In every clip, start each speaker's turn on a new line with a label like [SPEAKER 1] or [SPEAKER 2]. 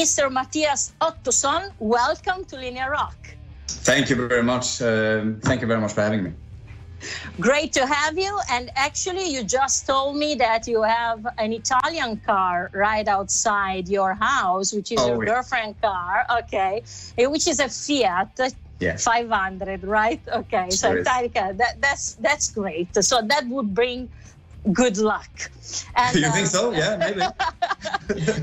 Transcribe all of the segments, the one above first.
[SPEAKER 1] Mr. Mattias Ottosson, welcome to Linea Rock.
[SPEAKER 2] Thank you very much. Uh, thank you very much for having me.
[SPEAKER 1] Great to have you. And actually, you just told me that you have an Italian car right outside your house, which is oh, your yeah. girlfriend car. Okay. Eh, which is a Fiat. Yeah. 500, right? Okay, so Italian that, that's that's great. So that would bring good luck.
[SPEAKER 2] And, you uh, think so? Yeah, maybe.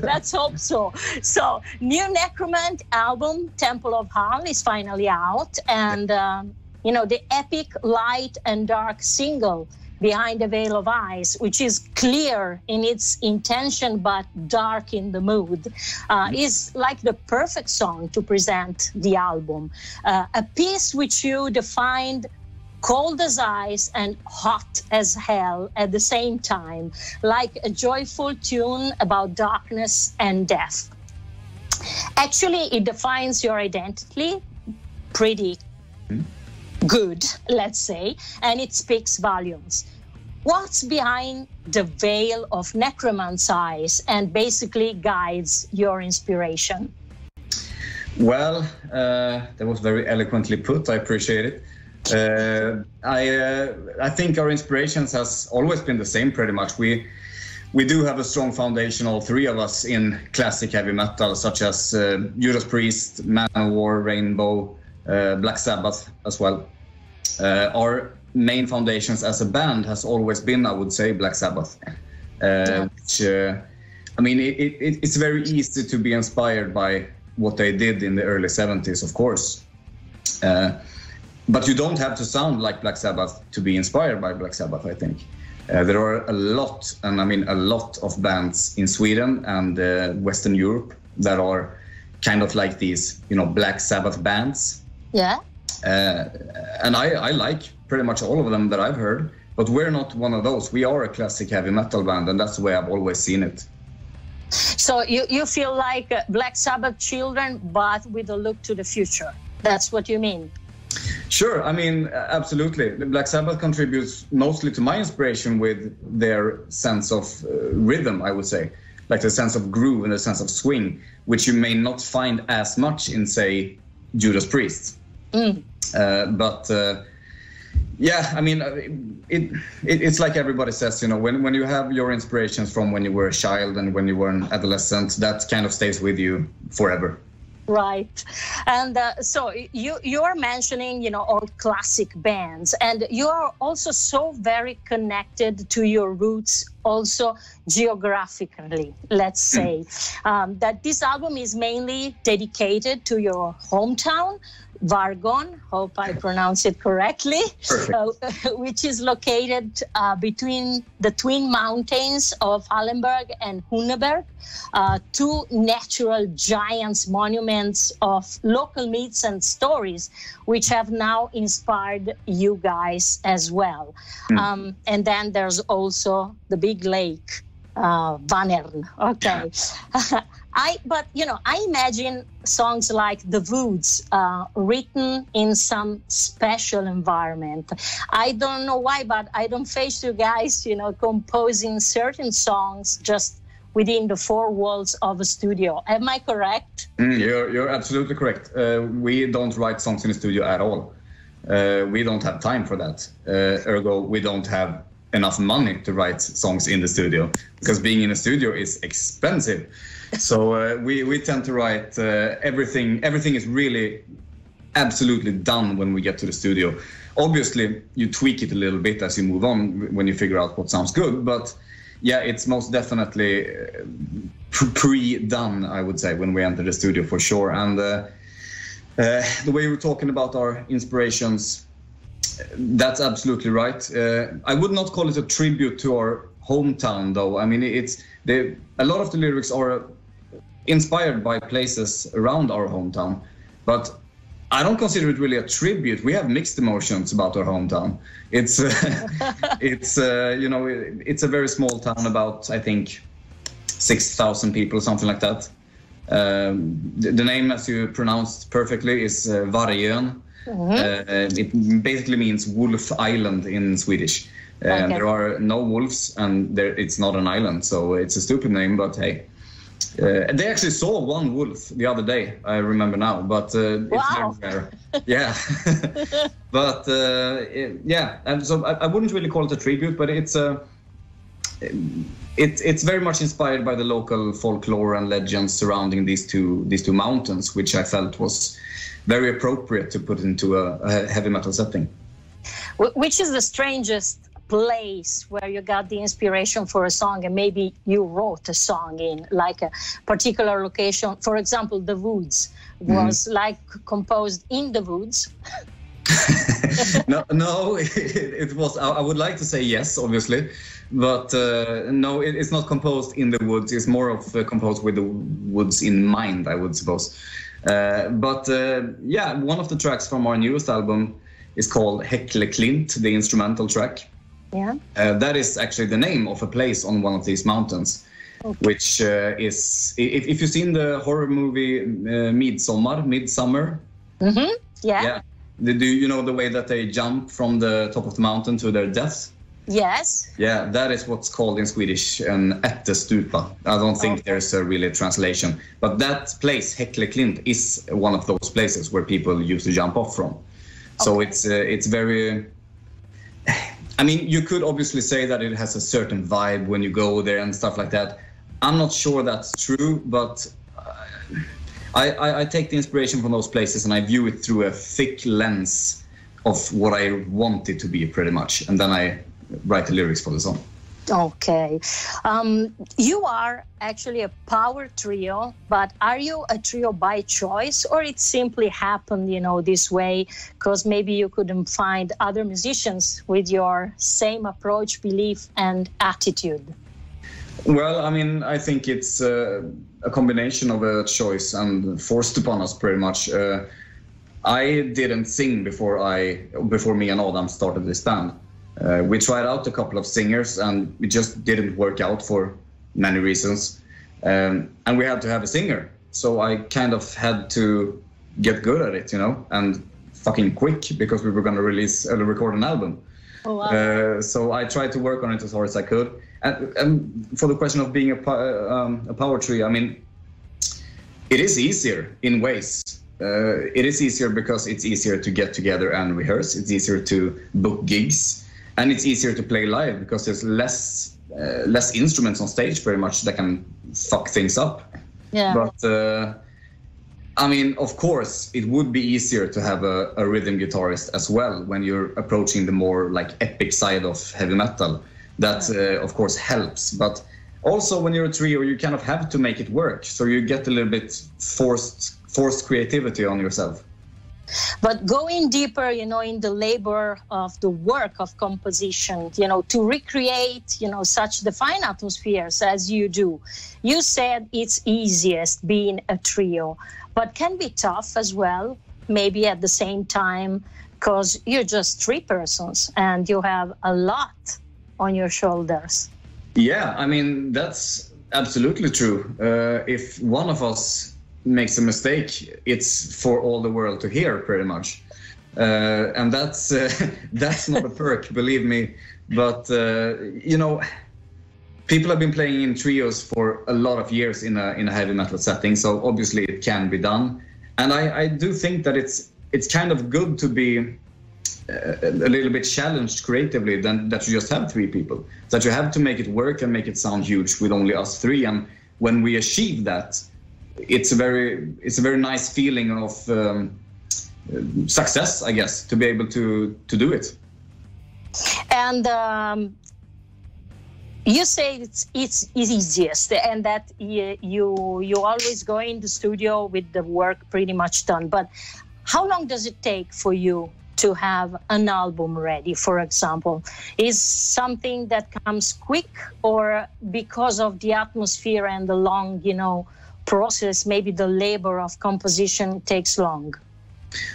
[SPEAKER 1] let's hope so. So, new Nekromant album, Temple of Haal, is finally out, and. Um, you know, the epic light and dark single behind the veil of eyes, which is clear in its intention but dark in the mood, uh, is like the perfect song to present the album. Uh, a piece which you defined cold as ice and hot as hell at the same time, like a joyful tune about darkness and death. Actually, it defines your identity pretty. Good, let's say, and it speaks volumes. What's behind the veil of Nekromant's eyes and basically guides your inspiration?
[SPEAKER 2] Well, uh, that was very eloquently put. I appreciate it. Uh, I uh, I think our inspirations has always been the same, pretty much. We we do have a strong foundation, all three of us, in classic heavy metal, such as uh, Judas Priest, Manowar, Rainbow, uh, Black Sabbath as well. Uh, our main foundations as a band has always been, I would say, Black Sabbath. Uh, which, I mean, it, it, it's very easy to be inspired by what they did in the early 70s, of course. Uh, but you don't have to sound like Black Sabbath to be inspired by Black Sabbath, I think. Uh, there are a lot, and I mean a lot of bands in Sweden and uh, Western Europe that are kind of like these, you know, Black Sabbath bands.
[SPEAKER 1] Yeah.
[SPEAKER 2] Uh, and I, I like pretty much all of them that I've heard, but we're not one of those. We are a classic heavy metal band, and that's the way I've always seen it.
[SPEAKER 1] So you, you feel like Black Sabbath children, but with a look to the future. That's what you mean?
[SPEAKER 2] Sure. I mean, absolutely. Black Sabbath contributes mostly to my inspiration with their sense of uh, rhythm, I would say, like the sense of groove and the sense of swing, which you may not find as much in, say, Judas Priest. Mm. Uh, but uh, yeah, I mean, uh, it, it, it's like everybody says, you know, when, when you have your inspirations from when you were a child and when you were an adolescent, that kind of stays with you forever.
[SPEAKER 1] Right, and uh, so you you are mentioning you know all classic bands, and you are also so very connected to your roots, also geographically. Let's hmm. say um, that this album is mainly dedicated to your hometown, Vargön, hope I pronounce it correctly, uh, which is located uh, between the twin mountains of Halleberg and Hunneberg, uh, two natural giants monuments of local myths and stories, which have now inspired you guys as well. Mm. Um, and then there's also the big lake, uh, Vänern. Okay. I but you know I imagine songs like The Woods uh, written in some special environment. I don't know why, but I don't face you guys, you know, composing certain songs just within the four walls of a studio. Am I correct?
[SPEAKER 2] Mm, you're, you're absolutely correct. Uh, we don't write songs in the studio at all. Uh, we don't have time for that. Uh, ergo, we don't have enough money to write songs in the studio because being in a studio is expensive so uh, we we tend to write uh, everything. Everything is really absolutely done when we get to the studio. Obviously, you tweak it a little bit as you move on when you figure out what sounds good. But yeah, it's most definitely uh, pre-done. I would say when we enter the studio for sure. And uh, uh, the way we're talking about our inspirations, that's absolutely right. Uh, I would not call it a tribute to our hometown, though. I mean, it's a lot of the lyrics are inspired by places around our hometown. But I don't consider it really a tribute. We have mixed emotions about our hometown. It's uh, it's uh, you know it's a very small town, about I think six thousand people, something like that. Um, the, the, name, as you pronounced perfectly, is uh, Vargön. Mm-hmm. Uh, it basically means Wolf Island in Swedish. Uh, okay. And there are no wolves, and there, it's not an island, so it's a stupid name. But hey, Uh, they actually saw one wolf the other day. I remember now, but uh,
[SPEAKER 1] Wow.
[SPEAKER 2] it's very rare. Yeah, but uh, it- yeah, and so I, I wouldn't really call it a tribute, but it's a. It, it's very much inspired by the local folklore and legends surrounding these two these two mountains, which I felt was very appropriate to put into a, a heavy metal setting.
[SPEAKER 1] Which is the strangest place where you got the inspiration for a song and maybe you wrote a song in like a particular location for example the woods was like composed in the woods
[SPEAKER 2] no, no, it, it was. I, I would like to say yes, obviously, but uh, no, it, it's not composed in the woods. It's more of uh, composed with the woods in mind, I would suppose. Uh, but uh, yeah, one of the tracks from our newest album is called Heckle Klint, the instrumental track.
[SPEAKER 1] Yeah
[SPEAKER 2] Uh, that is actually the name of a place on one of these mountains, which uh, is. If, if you've seen the horror movie uh, Midsommar, Midsummer,
[SPEAKER 1] mm-hmm. yeah.
[SPEAKER 2] yeah. Do you know the way that they jump from the top of the mountain to their death?
[SPEAKER 1] yes
[SPEAKER 2] Yeah, that is what's called in Swedish an ättestupa. I don't think
[SPEAKER 1] Okay.
[SPEAKER 2] there's a really translation. But that place, Heckleklint is one of those places where people used to jump off from. So
[SPEAKER 1] Okay.
[SPEAKER 2] it's uh, it's very. I mean, you could obviously say that it has a certain vibe when you go there and stuff like that. I'm not sure that's true, but uh, I, I, I take the inspiration from those places and I view it through a thick lens of what I want it to be, pretty much, and then I write the lyrics for the song.
[SPEAKER 1] Okay um, you are actually a power trio but are you a trio by choice or it simply happened you know this way because maybe you couldn't find other musicians with your same approach belief and attitude
[SPEAKER 2] Well, I mean, I think it's uh, a combination of a choice and forced upon us, pretty much. Uh, I didn't sing before I before me and Adam started this band. Uh, we tried out a couple of singers, and it just didn't work out for many reasons. Um, and we had to have a singer, so I kind of had to get good at it, you know, and fucking quick because we were going to release uh, record an album.
[SPEAKER 1] oh, wow.
[SPEAKER 2] Uh, so I tried to work on it as hard as I could. And, and for the question of being a, um, a power tree, I mean, it is easier in ways. Uh, it is easier because it's easier to get together and rehearse. It's easier to book gigs, and it's easier to play live because there's less uh, less instruments on stage, very much that can fuck things up.
[SPEAKER 1] yeah
[SPEAKER 2] But uh, I mean, of course, it would be easier to have a, a rhythm guitarist as well when you're approaching the more like epic side of heavy metal. That uh, of course helps, but also when you're a trio, you kind of have to make it work. So you get a little bit forced forced creativity on yourself.
[SPEAKER 1] But going deeper you know in the labor of the work of composition you know to recreate you know such defined atmospheres as you do you said it's easiest being a trio but can be tough as well maybe at the same time because you're just three persons and you have a lot on your shoulders
[SPEAKER 2] Yeah, I mean that's absolutely true. Uh, if one of us makes a mistake, it's for all the world to hear, pretty much, uh, and that's uh, that's not a perk, believe me. But uh, you know, people have been playing in trios for a lot of years in a in a heavy metal setting, so obviously it can be done. And I, I do think that it's it's kind of good to be uh, a little bit challenged creatively than that you just have three people. That you have to make it work and make it sound huge with only us three. And when we achieve that, it's a very it's a very nice feeling of um, success, I guess, to be able to to do it.
[SPEAKER 1] and um, you say it's it's easiest and that you, you you always go in the studio with the work pretty much done but how long does it take for you to have an album ready for example is something that comes quick or because of the atmosphere and the long you know process maybe the labor of composition takes long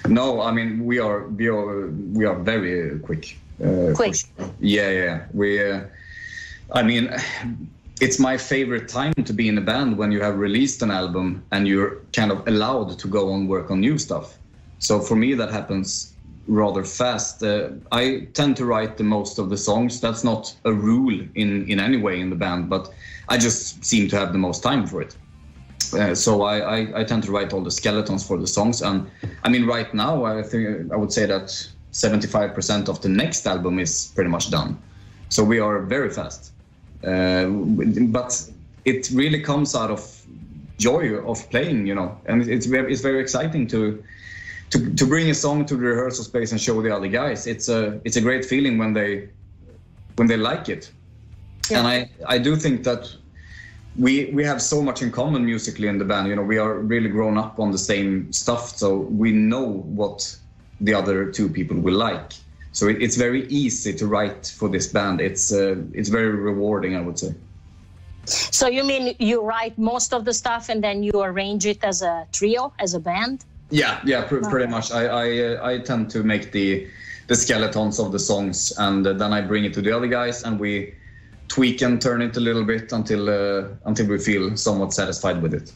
[SPEAKER 2] No, I mean we are we are we are very quick. Uh,
[SPEAKER 1] Quick.
[SPEAKER 2] Yeah, yeah. We. Uh, I mean, it's my favorite time to be in a band when you have released an album and you're kind of allowed to go and work on new stuff. So for me, that happens rather fast. Uh, I tend to write the most of the songs. That's not a rule in in any way in the band, but I just seem to have the most time for it. Uh, so I, I, I, tend to write all the skeletons for the songs, and I mean right now I think I would say that 75% of the next album is pretty much done. So we are very fast, uh, but it really comes out of joy of playing, you know, and it's very, it's very exciting to to to bring a song to the rehearsal space and show the other guys. It's a it's a great feeling when they when they like it, yeah. and I I do think that we we have so much in common musically in the band. You know, we are really grown up on the same stuff, so we know what the other two people will like. So it, it's very easy to write for this band. It's uh, it's very rewarding, I would say.
[SPEAKER 1] So you mean you write most of the stuff and then you arrange it as a trio, as a band?
[SPEAKER 2] Yeah, yeah, pr- pretty much. I I, uh, I tend to make the the skeletons of the songs, and uh, then I bring it to the other guys, and we tweak and turn it a little bit until uh, until we feel somewhat satisfied with it.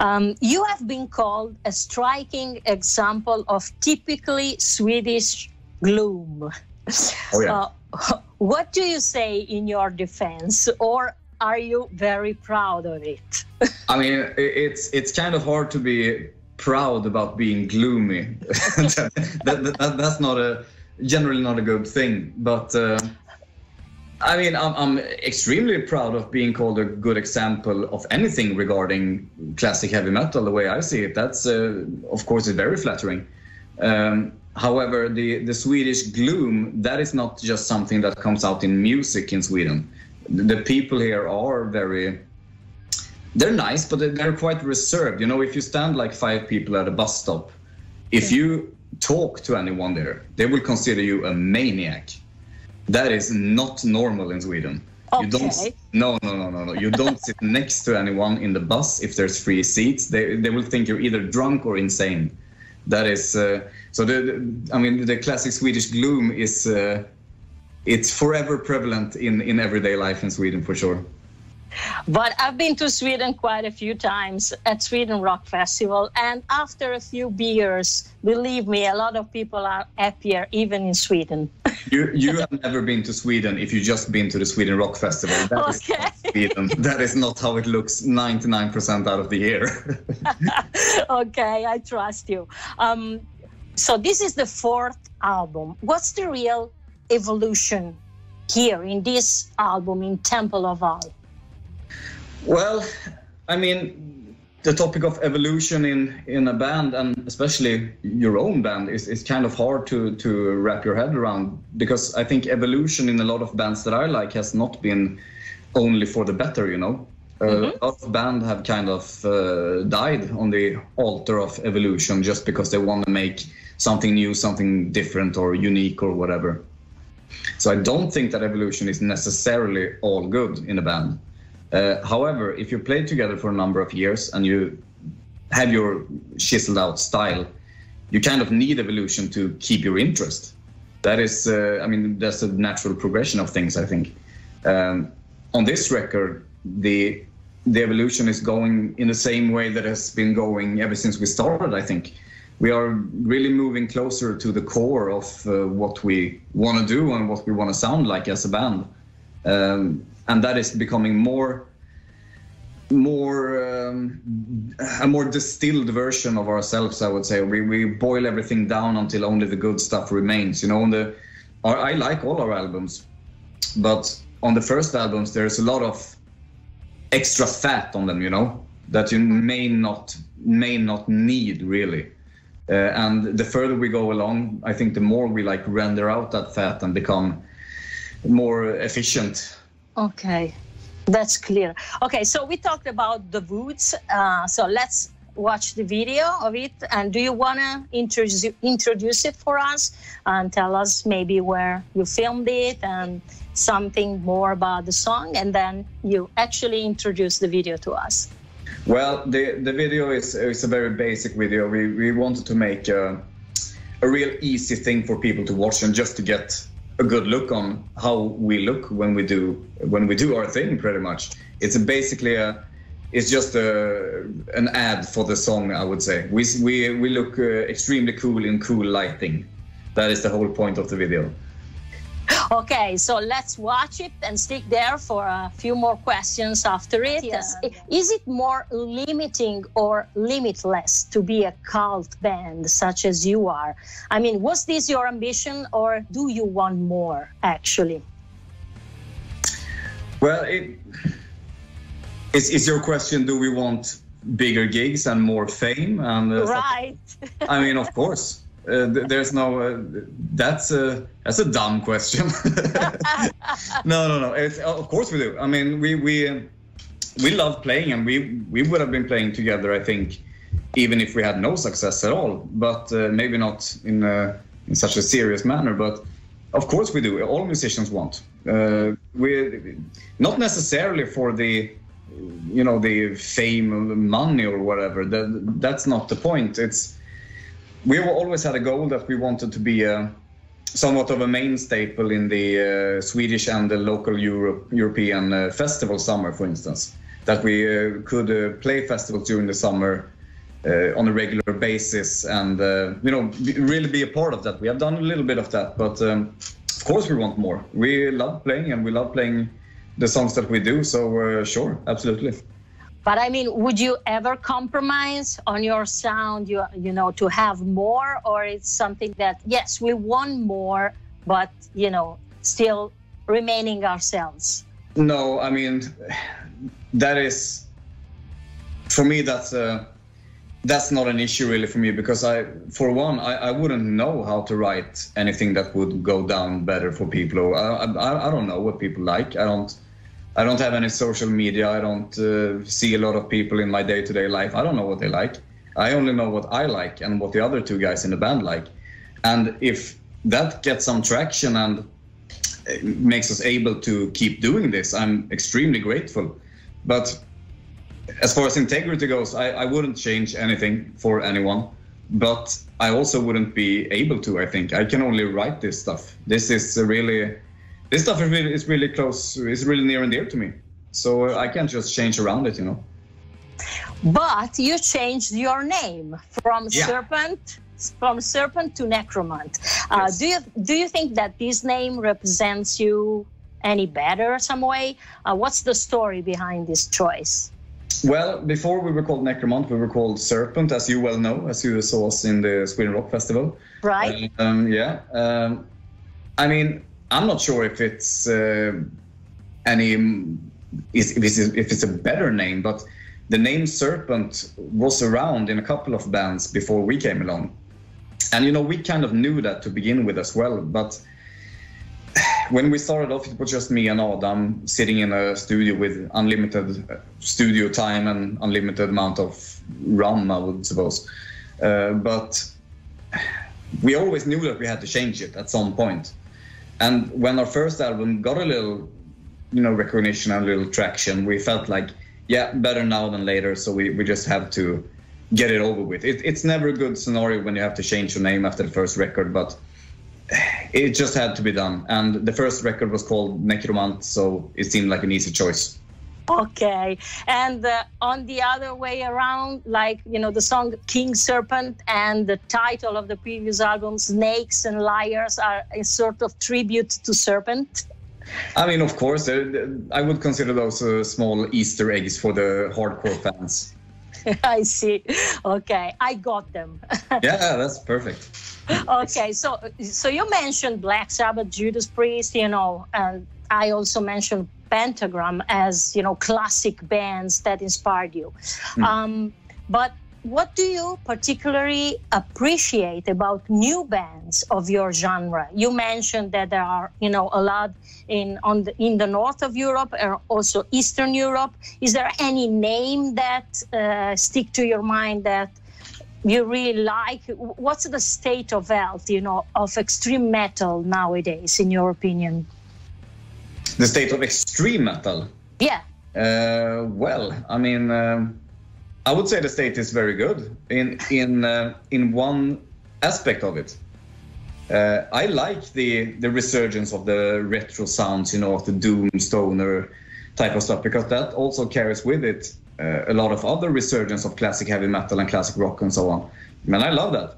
[SPEAKER 1] Um, you have been called a striking example of typically Swedish gloom.
[SPEAKER 2] Oh yeah.
[SPEAKER 1] Uh, what do you say in your defense, or are you very proud of it?
[SPEAKER 2] I mean, it's it's kind of hard to be proud about being gloomy. that, that, that's not a generally not a good thing, but. Uh, I mean, I'm, I'm, extremely proud of being called a good example of anything regarding classic heavy metal. The way I see it, that's uh, of course is very flattering. Um, however, the the Swedish gloom that is not just something that comes out in music in Sweden. The people here are very they're nice, but they're quite reserved. You know, if you stand like five people at a bus stop, if you talk to anyone there, they will consider you a maniac that is not normal in Sweden.
[SPEAKER 1] Okay.
[SPEAKER 2] You don't. No, no, no, no, no. You don't sit next to anyone in the bus if there's free seats. They they will think you're either drunk or insane. That is uh, so. The, the, I mean, the classic Swedish gloom is uh, it's forever prevalent in in everyday life in Sweden for sure.
[SPEAKER 1] But I've been to Sweden quite a few times at Sweden Rock Festival, and after a few beers, believe me, a lot of people are happier even in Sweden.
[SPEAKER 2] you you have never been to Sweden if you've just been to the Sweden Rock Festival. That okay. is Sweden. That is not how it looks 99% out of the year.
[SPEAKER 1] okay, I trust you. Um, so this is the fourth album. What's the real evolution here in this album in Temple of Haal?
[SPEAKER 2] Well, I mean, the topic of evolution in in a band and especially your own band is, is kind of hard to to wrap your head around because I think evolution in a lot of bands that I like has not been only for the better, you know. Mm-hmm. a lot of bands have kind of uh, died on the altar of evolution just because they want to make something new, something different or unique or whatever. So I don't think that evolution is necessarily all good in a band. Uh, however, if you play together for a number of years and you have your chiseled out style, you kind of need evolution to keep your interest. That is, uh, I mean, that's a natural progression of things. I think. Um, on this record, the the evolution is going in the same way that has been going ever since we started. I think we are really moving closer to the core of uh, what we want to do and what we want to sound like as a band. Um, and that is becoming more more um, a more distilled version of ourselves i would say. We, we boil everything down until only the good stuff remains you know on the our, i like all our albums but on the first albums there's a lot of extra fat on them you know that you may not may not need really. Uh, and the further we go along i think the more we like render out that fat and become more efficient
[SPEAKER 1] Okay, that's clear. Okay, so we talked about the Woods. Uh, so let's watch the video of it. And do you want to introduce introduce it for us and tell us maybe where you filmed it and something more about the song, and then you actually introduce the video to us?
[SPEAKER 2] Well, the the video is is a very basic video. We we wanted to make a, a real easy thing for people to watch and just to get a good look on how we look when we do when we do our thing pretty much. It's basically a it's just a, an ad for the song i would say. We we, we look uh, extremely cool in cool lighting. That is the whole point of the video
[SPEAKER 1] Okay, so let's watch it and stick there for a few more questions after it. Yes. Is it more limiting or limitless to be a cult band such as you are? I mean, was this your ambition or do you want more actually?
[SPEAKER 2] Well, it, is, is your question do we want bigger gigs and more fame? And
[SPEAKER 1] uh, right.
[SPEAKER 2] I mean, of course. Uh, there's no. Uh, that's a that's a dumb question. no, no, no. It's, of course we do. I mean, we we we love playing, and we we would have been playing together. I think, even if we had no success at all, but uh, maybe not in a, in such a serious manner. But of course we do. All musicians want. Uh, we not necessarily for the you know the fame, money, or whatever. That that's not the point. It's we always had a goal that we wanted to be a, somewhat of a main staple in the uh, Swedish and the local Europe, European uh, festival summer, for instance. That we uh, could uh, play festivals during the summer uh, on a regular basis, and uh, you know, be, really be a part of that. We have done a little bit of that, but um, of course we want more. We love playing, and we love playing the songs that we do. So sure, absolutely.
[SPEAKER 1] But I mean, would you ever compromise on your sound, you, you know, to have more? Or it's something that, yes, we want more, but, you know, still remaining ourselves?
[SPEAKER 2] No, I mean, that is, for me, that's a, that's not an issue really for me because I, for one, I, I wouldn't know how to write anything that would go down better for people. I, I, I don't know what people like. I don't I don't have any social media. I don't uh, see a lot of people in my day-to-day life. I don't know what they like. I only know what I like and what the other two guys in the band like. And if that gets some traction and uh, makes us able to keep doing this, I'm extremely grateful. But as far as integrity goes, I, I wouldn't change anything for anyone. But I also wouldn't be able to. I think I can only write this stuff. This is really this stuff is really is really close. It's really near and dear to me. So uh, I can't just change around it, you know.
[SPEAKER 1] But you changed your name from yeah. Serpent from Serpent to Nekromant. Uh. Do you do you think that this name represents you any better some way? Uh, what's the story behind this choice?
[SPEAKER 2] Well, before we were called Nekromant, we were called Serpent, as you well know, as you saw us in the Sweden Rock Festival.
[SPEAKER 1] Right.
[SPEAKER 2] Um, yeah. Um, I mean, I'm not sure if it's uh, any if it's, if it's a better name, but the name Serpent was around in a couple of bands before we came along, and you know we kind of knew that to begin with as well. But when we started off, it was just me and Adam sitting in a studio with unlimited uh, studio time and unlimited amount of rum, I would suppose. Uh, but we always knew that we had to change it at some point. And when our first album got a little, you know, recognition and a little traction, we felt like, yeah, better now than later. So we, we just have to get it over with. It, it's never a good scenario when you have to change your name after the first record, but it just had to be done. And the first record was called Nekromant, so it seemed like an easy choice.
[SPEAKER 1] Okay. And uh, on the other way around, like, you know, the song King Serpent and the title of the previous album, Snakes and Liars, are a sort of tribute to Serpent.
[SPEAKER 2] I mean, of course, uh, I would consider those uh, small Easter eggs for the hardcore fans.
[SPEAKER 1] I see. Okay, I got them.
[SPEAKER 2] yeah, that's perfect.
[SPEAKER 1] okay, so so you mentioned Black Sabbath, Judas Priest, you know, and I also mentioned Pentagram as you know classic bands that inspired you. Mm. Um, but what do you particularly appreciate about new bands of your genre? You mentioned that there are you know a lot in on the, in the north of Europe and also Eastern Europe. Is there any name that uh, stick to your mind that you really like? What's the state of health, you know, of extreme metal nowadays, in your opinion?
[SPEAKER 2] The state of extreme metal.
[SPEAKER 1] Yeah.
[SPEAKER 2] Uh, well, I mean, um, I would say the state is very good in in uh, in one aspect of it. Uh, I like the the resurgence of the retro sounds, you know, of the doom stoner type of stuff, because that also carries with it uh, a lot of other resurgence of classic heavy metal and classic rock and so on. Man, I love that.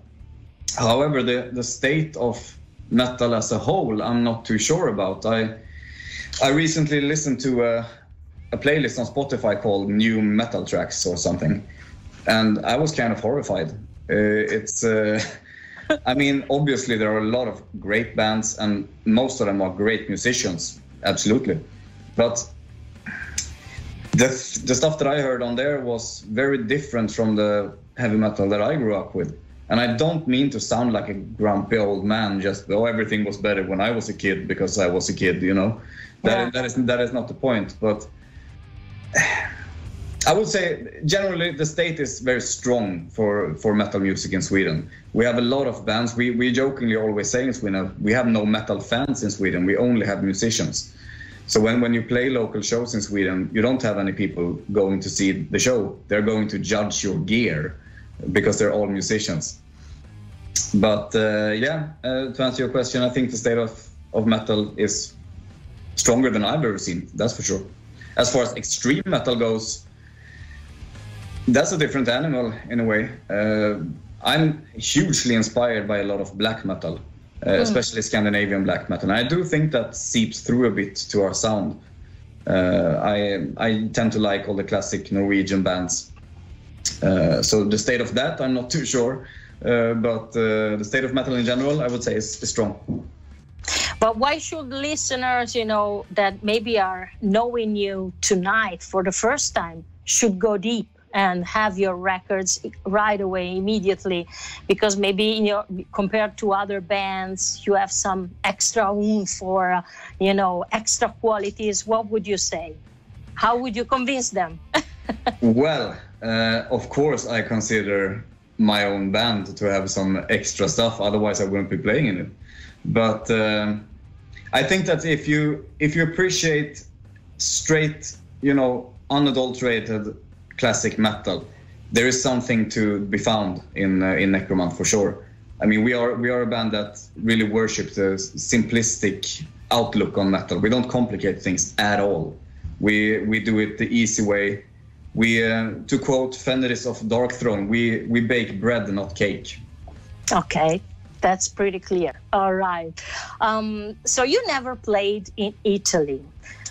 [SPEAKER 2] However, the the state of metal as a whole, I'm not too sure about. I I recently listened to a, a playlist on Spotify called New Metal Tracks or something, and I was kind of horrified. Uh, it's, uh, I mean, obviously there are a lot of great bands, and most of them are great musicians, absolutely. But the the stuff that I heard on there was very different from the heavy metal that I grew up with. And I don't mean to sound like a grumpy old man, just oh everything was better when I was a kid because I was a kid, you know. That,
[SPEAKER 1] Yeah.
[SPEAKER 2] that is that is not the point. But I would say generally the state is very strong for, for metal music in Sweden. We have a lot of bands. We, we jokingly always say in Sweden, we have no metal fans in Sweden. We only have musicians. So when, when you play local shows in Sweden, you don't have any people going to see the show. They're going to judge your gear because they're all musicians. But uh, yeah, uh, to answer your question, I think the state of, of metal is stronger than I've ever seen. That's for sure. As far as extreme metal goes, that's a different animal in a way. Uh, I'm hugely inspired by a lot of black metal, uh, especially Scandinavian black metal. And I do think that seeps through a bit to our sound. Uh, I I tend to like all the classic Norwegian bands. Uh, so the state of that, I'm not too sure. Uh, but uh, the state of metal in general, I would say, is, is strong.
[SPEAKER 1] But why should listeners, you know, that maybe are knowing you tonight for the first time, should go deep and have your records right away, immediately, because maybe you know, compared to other bands, you have some extra oomph or, uh, you know, extra qualities. What would you say? How would you convince them?
[SPEAKER 2] Well, uh, of course, I consider my own band to have some extra stuff. Otherwise, I wouldn't be playing in it. But um, I think that if you if you appreciate straight, you know, unadulterated classic metal, there is something to be found in uh, in Nekromant for sure. I mean, we are we are a band that really worships the simplistic outlook on metal. We don't complicate things at all. We we do it the easy way. We, uh, to quote Fenriz of Darkthrone, we we bake bread, not cake.
[SPEAKER 1] Okay, that's pretty clear. All right. Um, so you never played in Italy.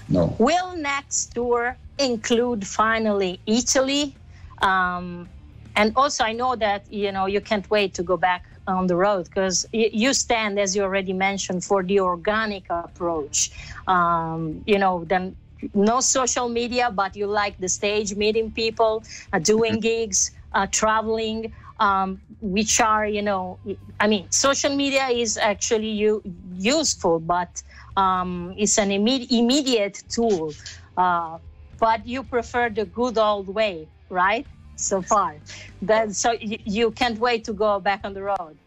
[SPEAKER 2] No.
[SPEAKER 1] Will next tour include finally Italy? Um, and also, I know that you know you can't wait to go back on the road because you stand, as you already mentioned, for the organic approach. Um, you know, then no social media, but you like the stage, meeting people, uh, doing gigs, uh, traveling. Um, which are, you know, I mean, social media is actually u- useful, but um, it's an imme- immediate tool. Uh, but you prefer the good old way, right? So far, that so y- you can't wait to go back on the road.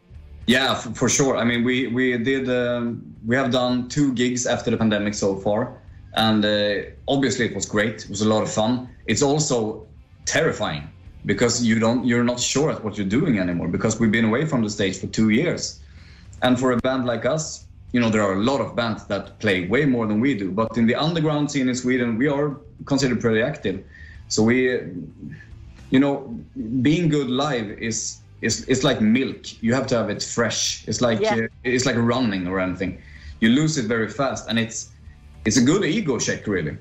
[SPEAKER 2] Yeah, f- for sure. I mean, we we did um, we have done two gigs after the pandemic so far, and uh, obviously it was great. It was a lot of fun. It's also terrifying because you don't you're not sure at what you're doing anymore because we've been away from the stage for two years, and for a band like us, you know, there are a lot of bands that play way more than we do. But in the underground scene in Sweden, we are considered pretty active. So we, you know, being good live is is it's like milk. You have to have it fresh. It's like
[SPEAKER 1] Yeah.
[SPEAKER 2] uh, it's like running or anything. You lose it very fast, and it's it's a good ego check really,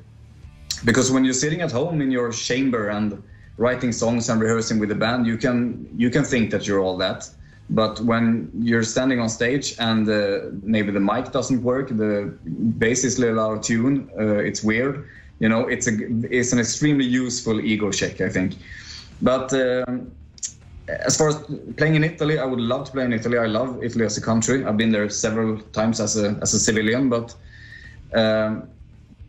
[SPEAKER 2] because when you're sitting at home in your chamber and writing songs and rehearsing with the band, you can you can think that you're all that. But when you're standing on stage and uh, maybe the mic doesn't work, the bass is a little out of tune, uh, it's weird. You know, it's a it's an extremely useful ego check, I think. But um, as far as playing in Italy, I would love to play in Italy. I love Italy as a country. I've been there several times as a as a civilian, but um,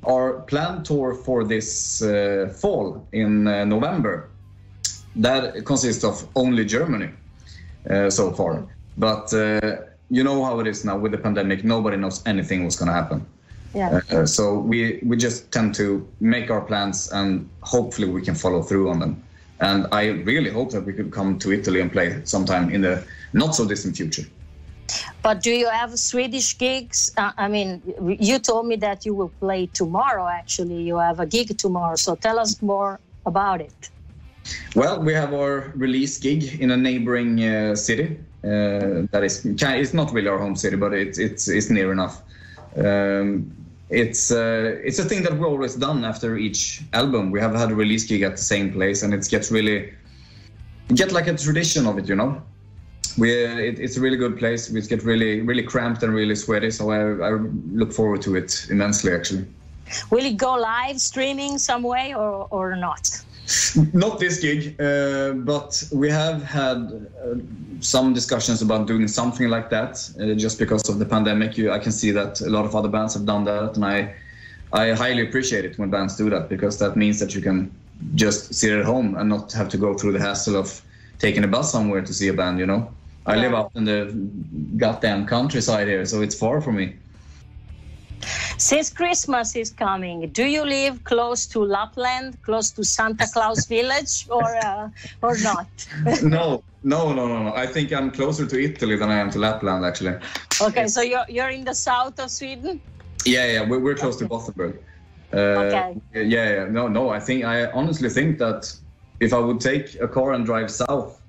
[SPEAKER 2] our planned tour for this uh, fall in uh, November that consists of only Germany uh, so far. But uh, you know how it is now with the pandemic. Nobody knows anything what's going to happen.
[SPEAKER 1] Yeah.
[SPEAKER 2] Uh, so we we just tend to make our plans and hopefully we can follow through on them. And I really hope that we could come to Italy and play sometime in the not so distant future.
[SPEAKER 1] But do you have Swedish gigs? Uh, I mean, you told me that you will play tomorrow. Actually, you have a gig tomorrow. So tell us more about it.
[SPEAKER 2] Well, we have our release gig in a neighboring uh, city Uh, that is, it's not really our home city, but it's it's it's near enough. Um, it's uh, it's a thing that we've always done after each album. We have had a release gig at the same place, and it gets really get like a tradition of it, you know. We it, it's a really good place. We get really really cramped and really sweaty, so I, I look forward to it immensely, actually.
[SPEAKER 1] Will it go live streaming some way or or not?
[SPEAKER 2] Not this gig, uh, but we have had uh, some discussions about doing something like that. Uh, just because of the pandemic, you, I can see that a lot of other bands have done that, and I, I highly appreciate it when bands do that because that means that you can just sit at home and not have to go through the hassle of taking a bus somewhere to see a band. You know, I live out in the goddamn countryside here, so it's far from me.
[SPEAKER 1] Since Christmas is coming, do you live close to Lapland, close to Santa Claus village, or uh, or not?
[SPEAKER 2] no, no, no, no, no. I think I'm closer to Italy than I am to Lapland, actually.
[SPEAKER 1] Okay, so you're you're in the south of Sweden.
[SPEAKER 2] Yeah, yeah, we're, we're close okay. to Gothenburg.
[SPEAKER 1] Uh, okay.
[SPEAKER 2] Yeah, yeah, no, no. I think I honestly think that if I would take a car and drive south,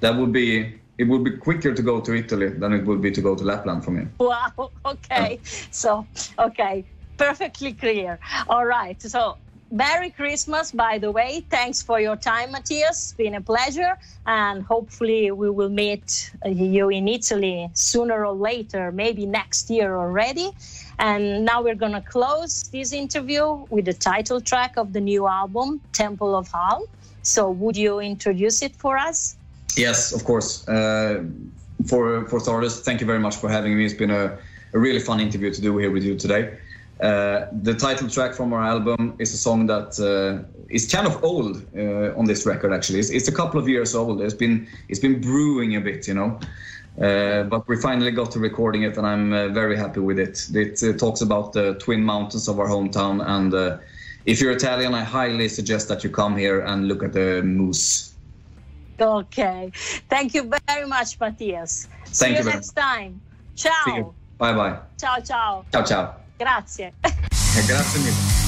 [SPEAKER 2] that would be it would be quicker to go to Italy than it would be to go to Lapland for me.
[SPEAKER 1] Wow. Okay. So, okay. Perfectly clear. All right. So, Merry Christmas, by the way. Thanks for your time, Mattias. It's been a pleasure. And hopefully, we will meet uh, you in Italy sooner or later, maybe next year already. And now we're going to close this interview with the title track of the new album, Temple of Haal. So, would you introduce it for us?
[SPEAKER 2] Yes, of course. Uh, for for starters, thank you very much for having me. It's been a, a really fun interview to do here with you today. Uh, the title track from our album is a song that uh, is kind of old uh, on this record. Actually, it's, it's, a couple of years old. It's been it's been brewing a bit, you know. Uh, but we finally got to recording it, and I'm uh, very happy with it. It talks about the twin mountains of our hometown, and if you're Italian, I highly suggest that you come here and look at the moose.
[SPEAKER 1] Okay. Thank you very much, Mattias. See Thank you, you next time. Ciao.
[SPEAKER 2] Bye bye.
[SPEAKER 1] Ciao ciao.
[SPEAKER 2] Ciao ciao.
[SPEAKER 1] Grazie.
[SPEAKER 2] Grazie mille.